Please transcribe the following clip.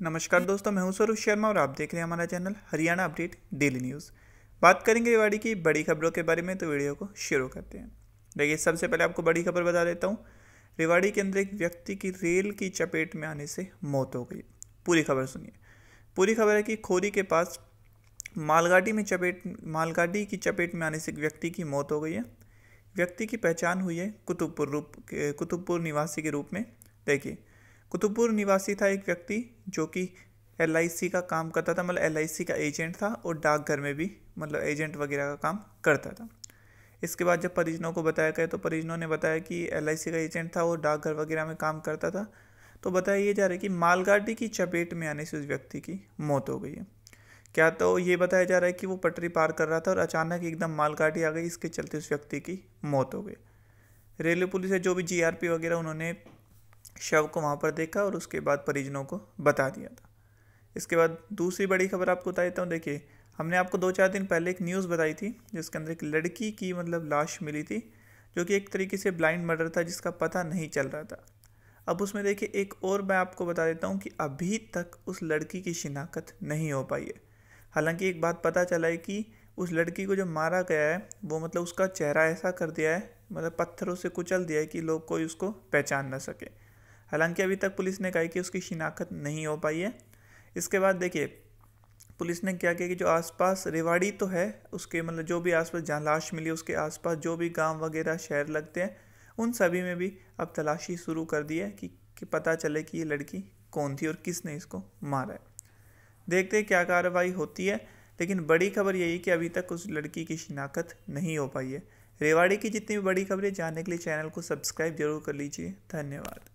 नमस्कार दोस्तों, मैं हूँ स्वरूप शर्मा और आप देख रहे हैं हमारा channel Haryana update daily news. बात करेंगे रेवाड़ी की बड़ी खबरों के बारे में तो वीडियो को शुरू करते हैं। देखिए, सबसे पहले आपको बड़ी खबर बता देता हूँ। रेवाड़ी के अंदर एक व्यक्ति की रेल की चपेट में आने से मौत हो गई। पूरी खबर सुनिए। पूरी खबर है कि खोरी के पास मालगाड़ी में चपेट, मालगाड़ी की चपेट में आने से एक व्यक्ति की मौत हो गई है। व्यक्ति की पहचान हुई है कुतुबपुर रूप कुतुबपुर निवासी के रूप में। देखिए कुतुबपुर निवासी था एक व्यक्ति जो कि एलआईसी का काम करता था मतलब एलआईसी का एजेंट था और डाकघर में भी मतलब एजेंट वगैरह का काम करता था। इसके बाद जब परिजनों को बताया गया तो परिजनों ने बताया कि एलआईसी का एजेंट था और डाकघर वगैरह में काम करता था। तो बताया ये जा रहा है कि मालगाड़ी की चपेट में आने से उस व्यक्ति की मौत हो गई है। क्या तो ये बताया जा रहा है कि वो पटरी पार कर रहा था और अचानक एकदम मालगाड़ी आ गई, इसके चलते उस व्यक्ति की मौत हो गई। रेलवे पुलिस है जो भी जीआरपी वगैरह उन्होंने शव को वहाँ पर देखा और उसके बाद परिजनों को बता दिया था। इसके बाद दूसरी बड़ी खबर आपको बता देता हूँ। देखिए, हमने आपको दो चार दिन पहले एक न्यूज़ बताई थी, जिसके अंदर एक लड़की की मतलब लाश मिली थी, जो कि एक तरीके से ब्लाइंड मर्डर था, जिसका पता नहीं चल रहा था। अब उसमें देखिए, एक और मैं आपको बता देता हूँ कि अभी तक उस लड़की की शिनाख्त नहीं हो पाई है। हालाँकि एक बात पता चला है कि उस लड़की को जो मारा गया है, वो मतलब उसका चेहरा ऐसा कर दिया है मतलब पत्थरों से कुचल दिया है कि लोग कोई उसको पहचान ना सके। हालाँकि अभी तक पुलिस ने कहा कि उसकी शिनाख्त नहीं हो पाई है। इसके बाद देखिए पुलिस ने क्या किया कि जो आसपास रेवाड़ी तो है उसके मतलब जो भी आसपास जहाँ लाश मिली उसके आसपास जो भी गाँव वगैरह शहर लगते हैं उन सभी में भी अब तलाशी शुरू कर दी है कि, कि पता चले कि ये लड़की कौन थी और किसने इसको मारा है। देखते हैं क्या कार्रवाई होती है लेकिन बड़ी खबर यही कि अभी तक उस लड़की की शिनाख्त नहीं हो पाई है। रेवाड़ी की जितनी भी बड़ी खबरें जानने के लिए चैनल को सब्सक्राइब ज़रूर कर लीजिए। धन्यवाद।